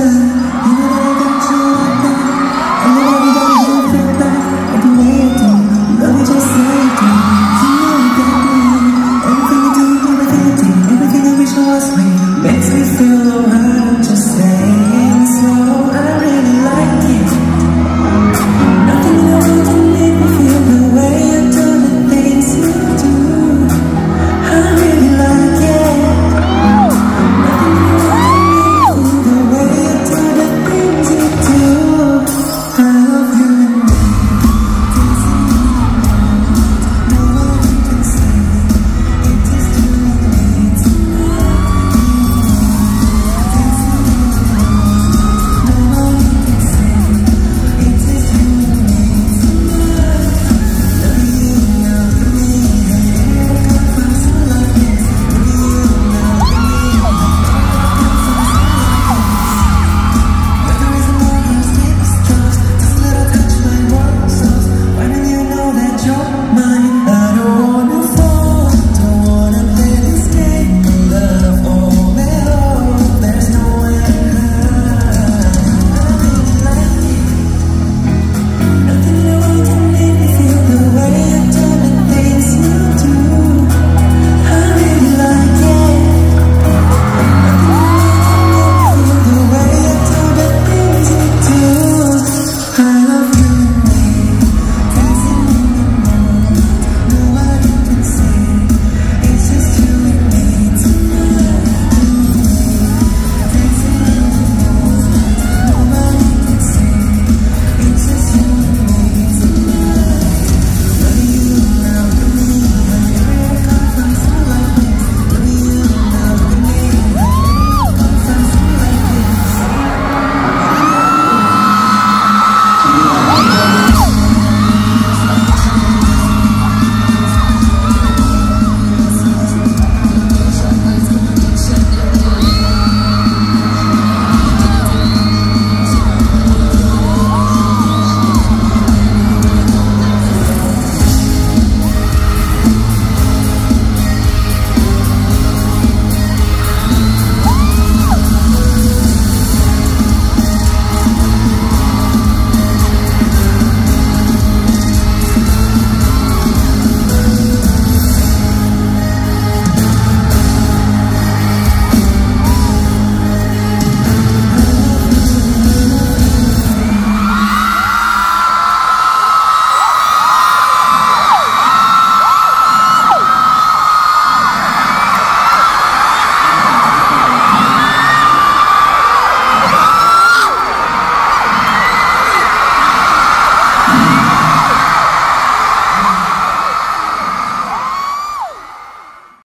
Tchau.